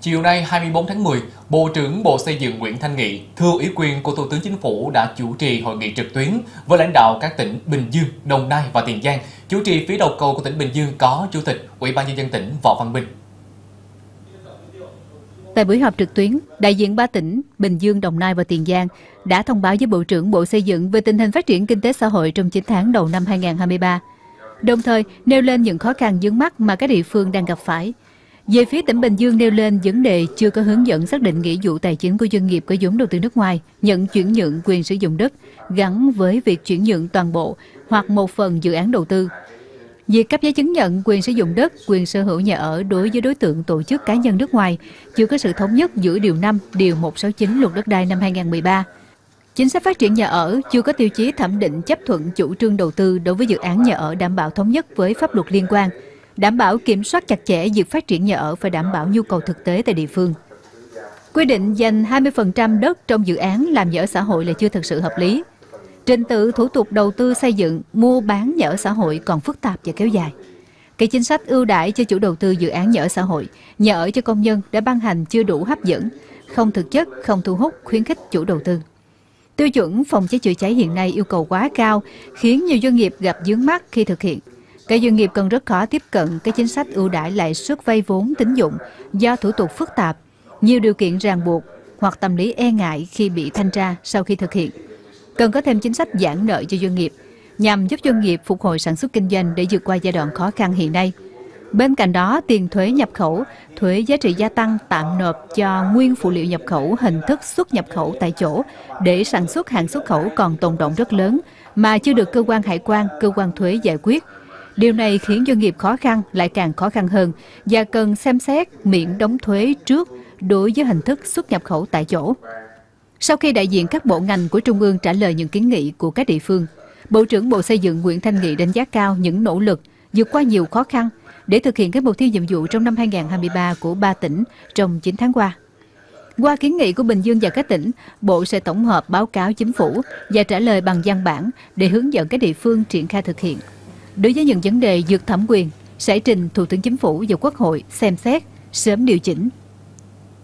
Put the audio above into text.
Chiều nay 24 tháng 10, Bộ trưởng Bộ Xây dựng Nguyễn Thanh Nghị, thưa ủy quyền của Thủ tướng Chính phủ đã chủ trì hội nghị trực tuyến với lãnh đạo các tỉnh Bình Dương, Đồng Nai và Tiền Giang. Chủ trì phía đầu cầu của tỉnh Bình Dương có Chủ tịch Ủy ban nhân dân tỉnh Võ Văn Bình. Tại buổi họp trực tuyến, đại diện ba tỉnh Bình Dương, Đồng Nai và Tiền Giang đã thông báo với Bộ trưởng Bộ Xây dựng về tình hình phát triển kinh tế xã hội trong 9 tháng đầu năm 2023. Đồng thời, nêu lên những khó khăn vướng mắt mà các địa phương đang gặp phải. Về phía tỉnh Bình Dương nêu lên vấn đề chưa có hướng dẫn xác định nghĩa vụ tài chính của doanh nghiệp có vốn đầu tư nước ngoài nhận chuyển nhượng quyền sử dụng đất gắn với việc chuyển nhượng toàn bộ hoặc một phần dự án đầu tư. Việc cấp giấy chứng nhận quyền sử dụng đất, quyền sở hữu nhà ở đối với đối tượng tổ chức cá nhân nước ngoài chưa có sự thống nhất giữa Điều 5, Điều 169 Luật Đất đai năm 2013. Chính sách phát triển nhà ở chưa có tiêu chí thẩm định chấp thuận chủ trương đầu tư đối với dự án nhà ở đảm bảo thống nhất với pháp luật liên quan, đảm bảo kiểm soát chặt chẽ việc phát triển nhà ở và đảm bảo nhu cầu thực tế tại địa phương. Quy định dành 20% đất trong dự án làm nhà ở xã hội là chưa thực sự hợp lý. Trình tự thủ tục đầu tư xây dựng, mua bán nhà ở xã hội còn phức tạp và kéo dài. Cái chính sách ưu đãi cho chủ đầu tư dự án nhà ở xã hội, nhà ở cho công nhân đã ban hành chưa đủ hấp dẫn, không thực chất, không thu hút, khuyến khích chủ đầu tư. Tiêu chuẩn phòng cháy chữa cháy hiện nay yêu cầu quá cao, khiến nhiều doanh nghiệp gặp vướng mắt khi thực hiện. Các doanh nghiệp còn rất khó tiếp cận các chính sách ưu đãi lãi suất vay vốn tín dụng do thủ tục phức tạp, nhiều điều kiện ràng buộc hoặc tâm lý e ngại khi bị thanh tra sau khi thực hiện. Cần có thêm chính sách giãn nợ cho doanh nghiệp nhằm giúp doanh nghiệp phục hồi sản xuất kinh doanh để vượt qua giai đoạn khó khăn hiện nay. Bên cạnh đó, tiền thuế nhập khẩu, thuế giá trị gia tăng tạm nộp cho nguyên phụ liệu nhập khẩu hình thức xuất nhập khẩu tại chỗ để sản xuất hàng xuất khẩu còn tồn động rất lớn mà chưa được cơ quan hải quan, cơ quan thuế giải quyết. Điều này khiến doanh nghiệp khó khăn lại càng khó khăn hơn và cần xem xét miễn đóng thuế trước đối với hình thức xuất nhập khẩu tại chỗ. Sau khi đại diện các bộ ngành của Trung ương trả lời những kiến nghị của các địa phương, Bộ trưởng Bộ Xây dựng Nguyễn Thanh Nghị đánh giá cao những nỗ lực vượt qua nhiều khó khăn để thực hiện các mục tiêu nhiệm vụ trong năm 2023 của ba tỉnh trong 9 tháng qua. Qua kiến nghị của Bình Dương và các tỉnh, Bộ sẽ tổng hợp báo cáo chính phủ và trả lời bằng văn bản để hướng dẫn các địa phương triển khai thực hiện. Đối với những vấn đề vượt thẩm quyền, sẽ trình Thủ tướng Chính phủ và Quốc hội xem xét, sớm điều chỉnh.